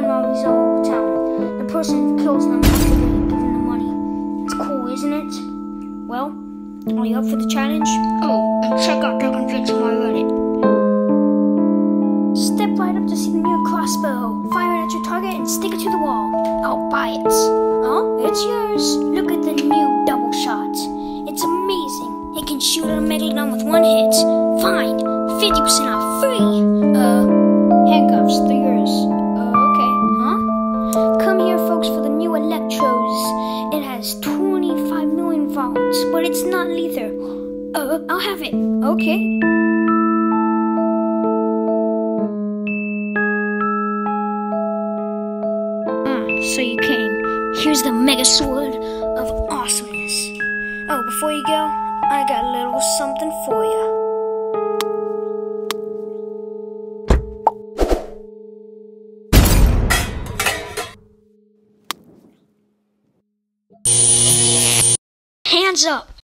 gunman is all the. The person who kills them is given the money. It's cool, isn't it? Well, are you up for the challenge? Oh, and check out Dragon Fix on my Reddit. Step right up to see the new crossbow. Fire it at your target and stick it to the wall. I'll buy it. Huh? It's yours. Look at the new double shot. It's amazing. It can shoot a megalodon with one hit. Fine, 50% off free. Uh, new Electros. It has 25 million volts, but it's not lethal. Uh, I'll have it. Okay. Ah, so you came. Here's the mega sword of awesomeness. Oh, before you go, I got a little something for you. Hands up!